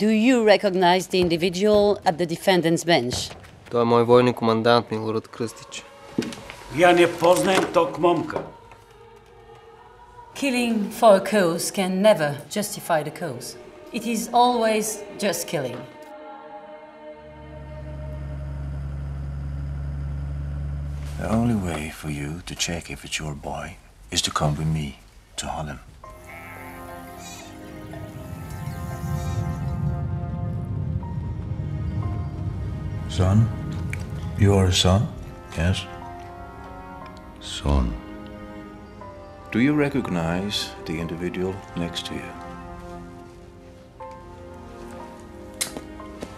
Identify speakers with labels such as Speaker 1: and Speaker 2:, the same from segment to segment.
Speaker 1: Do you recognize the individual at the defendant's bench?
Speaker 2: Той е мой войни командант Милорад Кръстич.
Speaker 3: Ja не poznajem tog momka.
Speaker 1: Killing for a cause can never justify the cause. It is always just killing.
Speaker 4: The only way for you to check if it's your boy is to come with me to Holland. Son, you are a son, yes?
Speaker 5: Son.
Speaker 4: Do you recognize the individual next to you?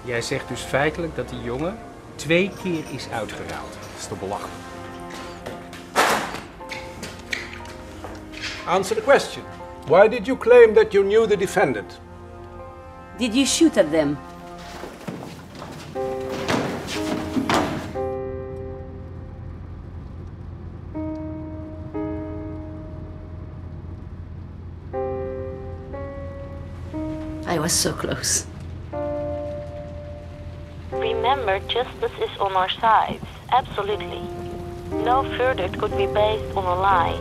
Speaker 6: Jij zegt dus feitelijk dat die jongen twee keer is uitgeraald. Dat is toch belachelijk?
Speaker 7: Answer the question. Why did you claim that you knew the defendant?
Speaker 1: Did you shoot at them? I was so close.
Speaker 8: Remember, justice is on our side. Absolutely. No verdict could be based on a lie.